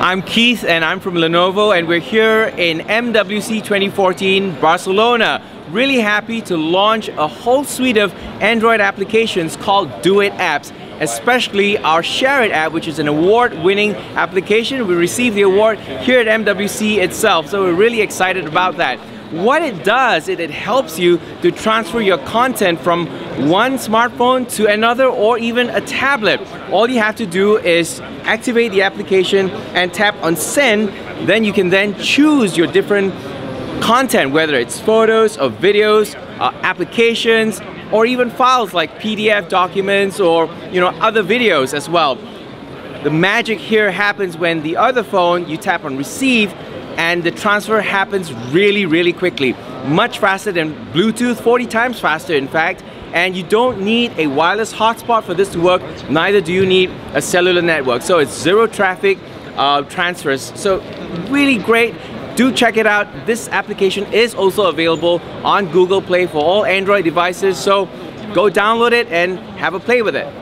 I'm Keith and I'm from Lenovo and we're here in MWC 2014 Barcelona. Really happy to launch a whole suite of Android applications called Do-It apps especially our SHAREit app, which is an award-winning application. We received the award here at MWC itself, so we're really excited about that. What it does, is it helps you to transfer your content from one smartphone to another or even a tablet. All you have to do is activate the application and tap on send, then you can then choose your different content, whether it's photos or videos, uh, applications, or even files like PDF documents or you know other videos as well. The magic here happens when the other phone, you tap on receive and the transfer happens really, really quickly. Much faster than Bluetooth, 40 times faster in fact, and you don't need a wireless hotspot for this to work, neither do you need a cellular network. So it's zero traffic uh, transfers. So really great. Do check it out. This application is also available on Google Play for all Android devices. So go download it and have a play with it.